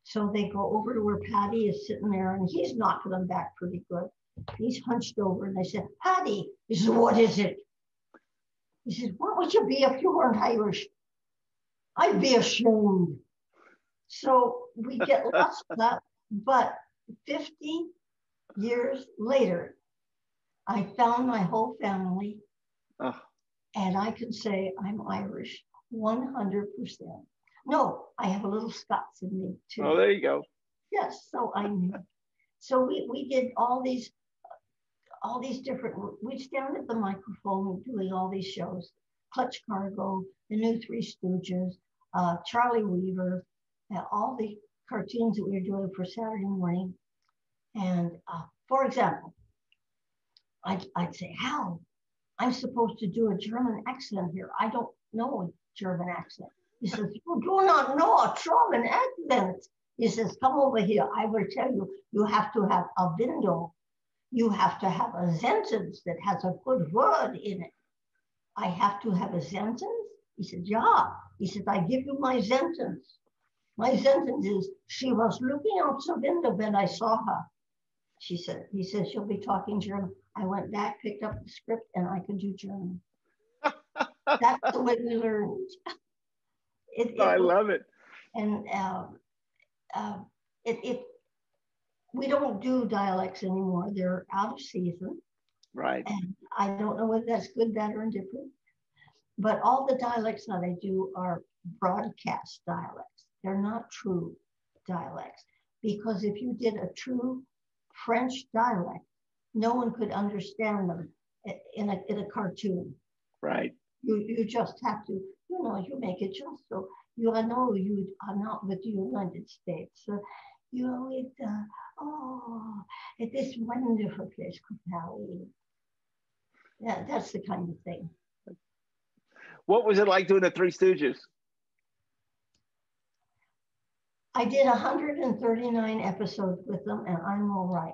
So they go over to where Paddy is sitting there and he's knocking them back pretty good. He's hunched over and they said, Paddy, what is it? He says, what would you be if you weren't Irish? I'd be ashamed. So we get lots of that. But 50 years later, I found my whole family oh. and I can say I'm Irish 100%. No, I have a little Scots in me too. Oh, there you go. Yes, so I knew. So we, we did all these all these different we stand at the microphone doing all these shows clutch cargo the new three stooges uh, charlie weaver uh, all the cartoons that we were doing for saturday morning and uh, for example I'd, I'd say hal i'm supposed to do a german accent here i don't know a german accent he says, You do not know a German accent. He says, Come over here. I will tell you, you have to have a window. You have to have a sentence that has a good word in it. I have to have a sentence? He said, Yeah. He said, I give you my sentence. My sentence is, She was looking out the window when I saw her. She said, He said, She'll be talking German. I went back, picked up the script, and I could do German. That's the way we learned. It, it I love it. And uh, uh, it, it, we don't do dialects anymore. They're out of season. Right. And I don't know whether that's good, bad, or indifferent. But all the dialects that I do are broadcast dialects. They're not true dialects. Because if you did a true French dialect, no one could understand them in a, in a cartoon. Right. You, you just have to you know, you make it just so you are no, you are not with the United States. you are with, uh, oh, at this wonderful place called Paris. Yeah, that's the kind of thing. What was it like doing the Three Stooges? I did 139 episodes with them, and I'm all right.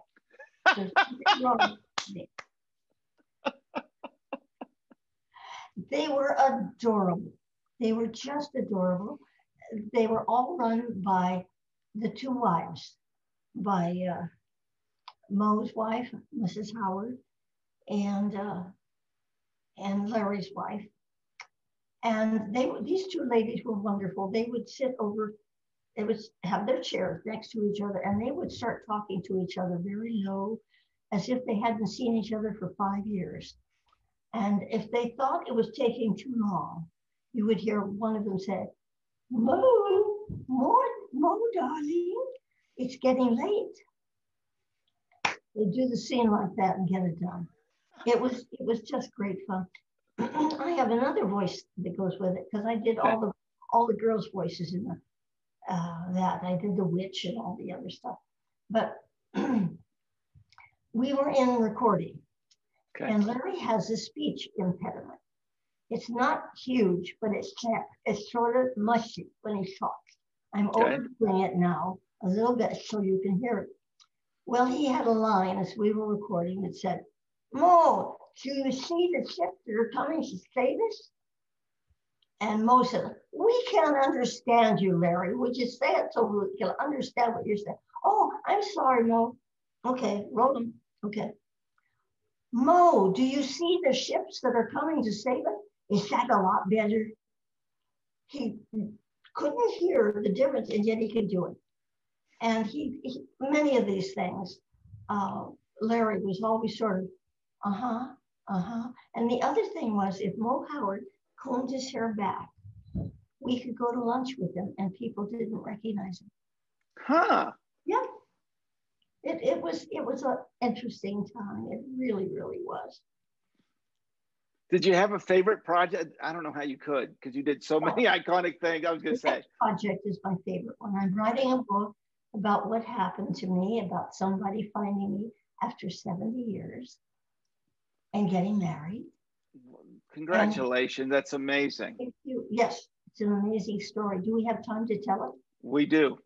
they were adorable. They were just adorable. They were all run by the two wives, by uh, Moe's wife, Mrs. Howard, and uh, and Larry's wife. And they these two ladies were wonderful. They would sit over, they would have their chairs next to each other, and they would start talking to each other very low, as if they hadn't seen each other for five years. And if they thought it was taking too long, you would hear one of them say, Moe, Moe, Moe, darling, it's getting late. They do the scene like that and get it done. It was it was just great fun. I have another voice that goes with it because I did all the all the girls' voices in the uh, that. I did the witch and all the other stuff. But we were in recording, Okay. and Larry has a speech impediment. It's not huge, but it's it's sort of mushy when he talks. I'm Okay. overdoing it now a little bit so you can hear it. Well, he had a line as we were recording that said, Moe, do you see the ships that are coming to save us? And Moe said, We can't understand you, Larry. Would you say it so we can understand what you're saying? Oh, I'm sorry, Moe. Okay, roll them. Okay. Moe, do you see the ships that are coming to save us? Is that a lot better? He couldn't hear the difference, and yet he could do it. And he, he many of these things, uh, Larry was always sort of, uh huh, uh huh. And the other thing was, if Moe Howard combed his hair back, we could go to lunch with him, and people didn't recognize him. Huh. Yeah. It, it was it was an interesting time. It really, really was. Did you have a favorite project? I don't know how you could because you did so many iconic things. I was going to say. project is my favorite one. I'm writing a book about what happened to me, about somebody finding me after 70 years and getting married. Congratulations. That's amazing. Thank you. Yes, it's an amazing story. Do we have time to tell it? We do.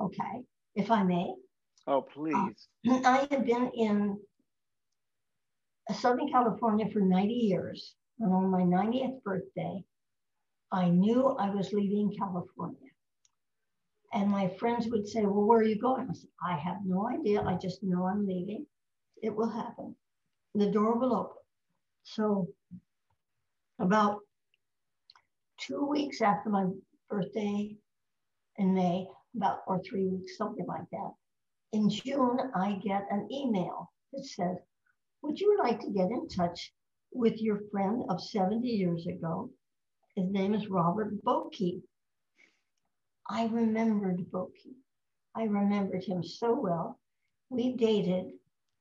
Okay, if I may. Oh, please. Uh, I have been in Southern California for 90 years. And on my 90th birthday, I knew I was leaving California. And my friends would say, Well, where are you going? I said, I have no idea. I just know I'm leaving. It will happen. The door will open. So, about two weeks after my birthday in May, about or three weeks, something like that, in June, I get an email that says, Would you like to get in touch with your friend of 70 years ago? His name is Robert Bokey. I remembered Boki. I remembered him so well. We dated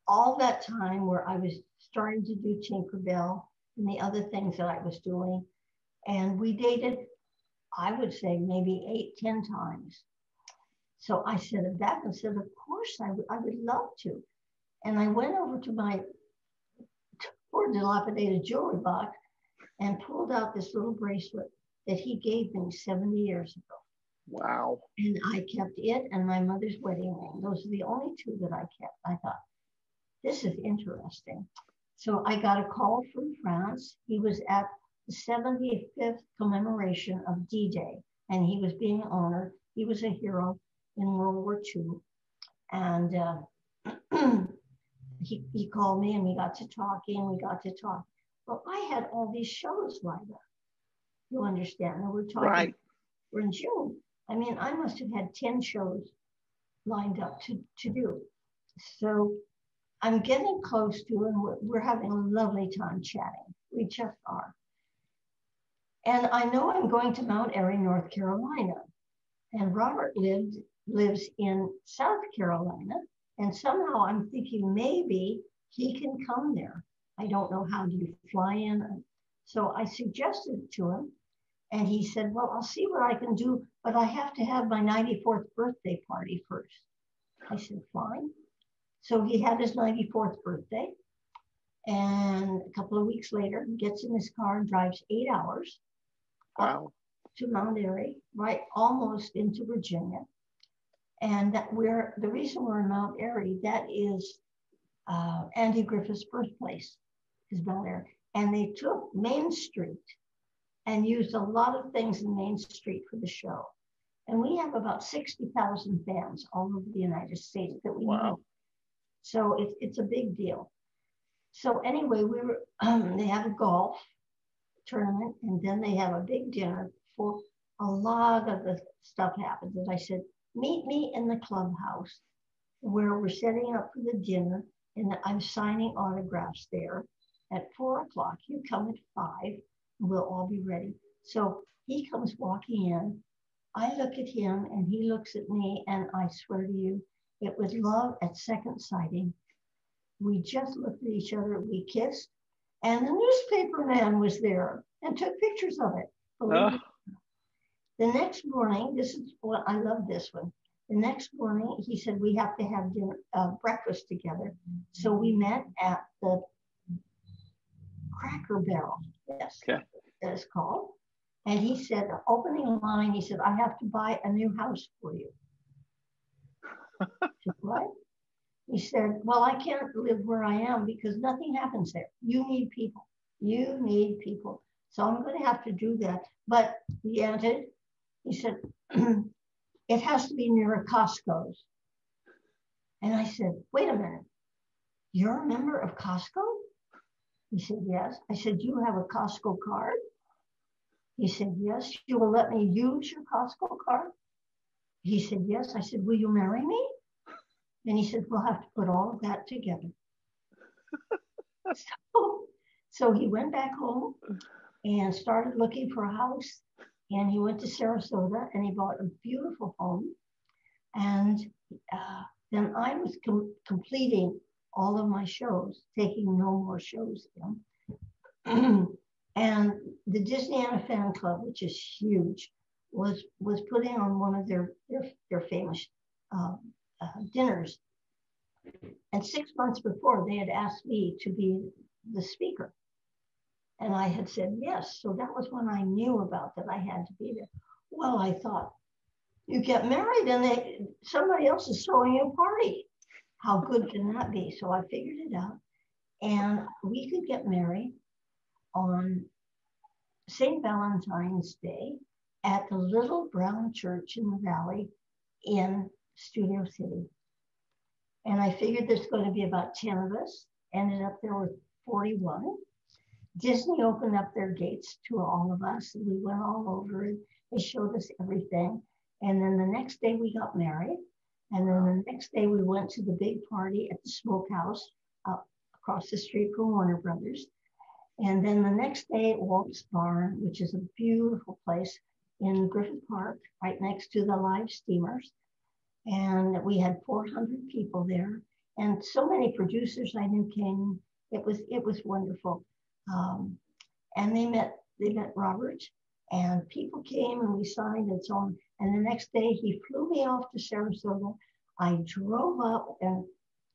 all that time where I was starting to do Tinkerbell and the other things that I was doing. And we dated, I would say, maybe eight, ten times. So I said it back and said, Of course, I, w- I would love to. And I went over to my poor dilapidated jewelry box and pulled out this little bracelet that he gave me 70 years ago. Wow. And I kept it and my mother's wedding ring. Those are the only two that I kept. I thought, this is interesting. So I got a call from France. He was at the 75th commemoration of D Day and he was being honored. He was a hero in World War II. And uh, he, he called me and we got to talking. We got to talk. Well, I had all these shows lined up. You understand? And we're talking, Right. we're in June. I mean, I must have had 10 shows lined up to, to do. So I'm getting close to, and we're, we're having a lovely time chatting. We just are. And I know I'm going to Mount Airy, North Carolina. And Robert lived lives in South Carolina. And somehow I'm thinking maybe he can come there. I don't know how do you fly in. So I suggested it to him. And he said, Well, I'll see what I can do, but I have to have my 94th birthday party first. I said, Fine. So he had his 94th birthday. And a couple of weeks later, he gets in his car and drives eight hours Wow. to Mount Airy, right almost into Virginia. And that we're the reason we're in Mount Airy, that is uh, Andy Griffith's birthplace, is Mount Airy. And they took Main Street and used a lot of things in Main Street for the show. And we have about 60,000 fans all over the United States that we Wow. know. So it's, it's a big deal. So anyway, we were, um, they have a golf tournament and then they have a big dinner for a lot of the stuff happens. And I said, meet me in the clubhouse where we're setting up for the dinner and I'm signing autographs there at four o'clock. You come at five we'll all be ready. So he comes walking in. I look at him and he looks at me and I swear to you, it was love at second sighting. We just looked at each other, we kissed, and the newspaper man was there and took pictures of it. Oh. The next morning, this is what I love this one. The next morning, he said, we have to have dinner, uh, breakfast together. So we met at the Cracker Barrel. Yes, okay. It's called. And he said, opening line, he said, I have to buy a new house for you. said, what? He said, Well, I can't live where I am because nothing happens there. You need people. You need people. So I'm going to have to do that. But he added, he said, it has to be near a Costco's. And I said, wait a minute, you're a member of Costco? He said, yes. I said, you have a Costco card? He said, yes. You will let me use your Costco card? He said, yes. I said, will you marry me? And he said, we'll have to put all of that together. so, so he went back home and started looking for a house. And he went to Sarasota and he bought a beautiful home. And uh, then I was com- completing all of my shows, taking no more shows in. and the Disneyana Fan Club, which is huge, was was putting on one of their their, their famous uh, uh, dinners. And six months before, they had asked me to be the speaker. And I had said yes. So that was when I knew about that I had to be there. Well, I thought, you get married and they, somebody else is throwing you a party. How good can that be? So I figured it out. And we could get married on St. Valentine's Day at the Little Brown Church in the Valley in Studio City. And I figured there's going to be about 10 of us. Ended up there with 41. Disney opened up their gates to all of us. And we went all over it. They showed us everything. And then the next day we got married. And then the next day we went to the big party at the smokehouse across the street from Warner Brothers. And then the next day at Walt's Barn, which is a beautiful place in Griffith Park, right next to the live steamers. And we had 400 people there. And so many producers I knew came. It was it was wonderful. Um, and they met they met Robert, and people came and we signed and so on. And the next day he flew me off to Sarasota. I drove up and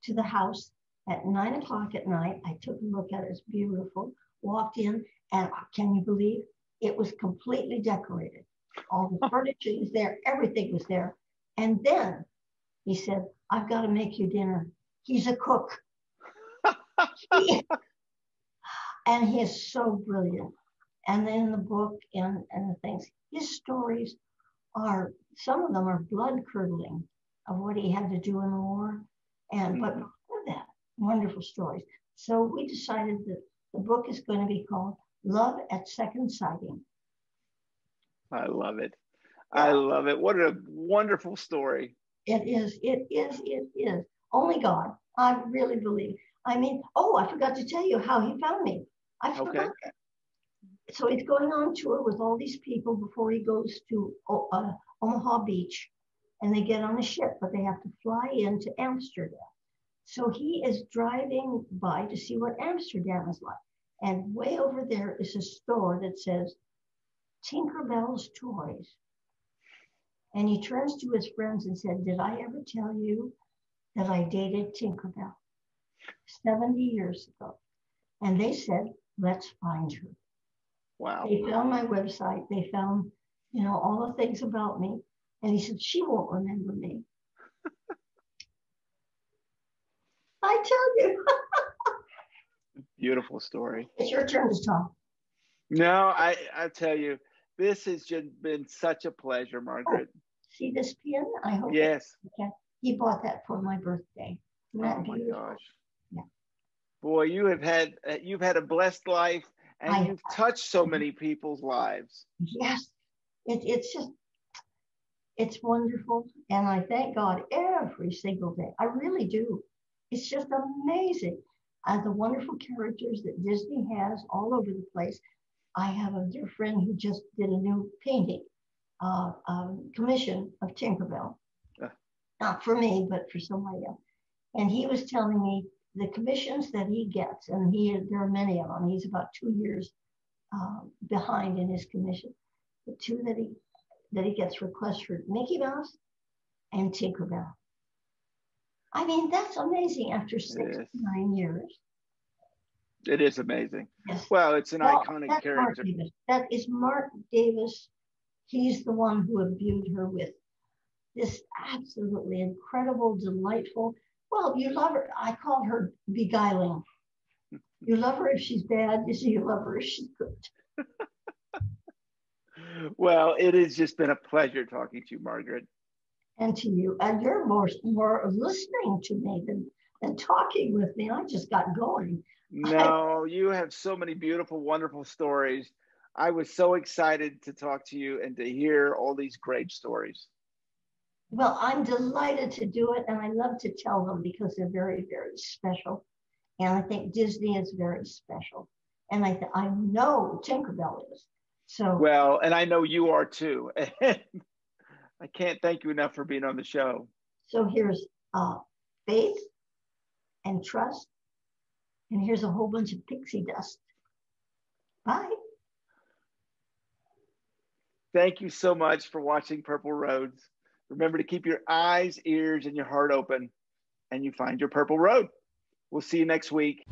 to the house at nine o'clock at night. I took a look at it. It's beautiful. Walked in, and can you believe it was completely decorated? All the furniture was there. Everything was there. And then he said, I've got to make you dinner. He's a cook. he, and he is so brilliant. And then the book and, and the things, his stories are, some of them are blood curdling of what he had to do in the war. And, but mm-hmm. that, wonderful stories. So we decided that the book is going to be called Love at Second Sighting. I love it. I love it. What a wonderful story. It is, it is, it is. Only God. I really believe. I mean, oh, I forgot to tell you how he found me. I forgot. Okay. So he's going on tour with all these people before he goes to uh, Omaha Beach, and they get on a ship, but they have to fly into Amsterdam. So he is driving by to see what Amsterdam is like. And way over there is a store that says Tinkerbell's Toys. And he turns to his friends and said, Did I ever tell you that I dated Tinkerbell 70 years ago? And they said, Let's find her. Wow. They found my website. They found, you know, all the things about me. And he said, She won't remember me. I tell you. Beautiful story. It's your turn to talk. No, I, I tell you, this has just been such a pleasure, Margaret. Oh, see this pin? I hope. Yes. Okay. He bought that for my birthday. oh my gosh. Yeah. Boy, you have had uh, you've had a blessed life, and I, you've touched so many people's lives. Yes, it, it's just it's wonderful, and I thank God every single day. I really do. It's just amazing. Uh, the wonderful characters that Disney has all over the place. I have a dear friend who just did a new painting uh, um, commission of Tinkerbell. Uh. Not for me, but for somebody else. And he was telling me the commissions that he gets, and he there are many of them. He's about two years uh, behind in his commission. The two that he that he gets requests for Mickey Mouse and Tinkerbell. I mean, that's amazing after 69 years. It is amazing. Yes. Well, it's an well, iconic character. That is Marc Davis. He's the one who imbued her with this absolutely incredible, delightful. Well, you love her. I call her beguiling. You love her if she's bad. You see, you love her if she's good. well, it has just been a pleasure talking to you, Margaret. And to you. And you're more more listening to me than, than talking with me. I just got going. No, you have so many beautiful, wonderful stories. I was so excited to talk to you and to hear all these great stories. Well, I'm delighted to do it, and I love to tell them because they're very, very special. And I think Disney is very special. And I, th- I know Tinkerbell is. So well, and I know you are too. I can't thank you enough for being on the show. So here's uh, faith and trust, and here's a whole bunch of pixie dust. Bye. Thank you so much for watching Purple Roads. Remember to keep your eyes, ears, and your heart open, and you find your purple road. We'll see you next week.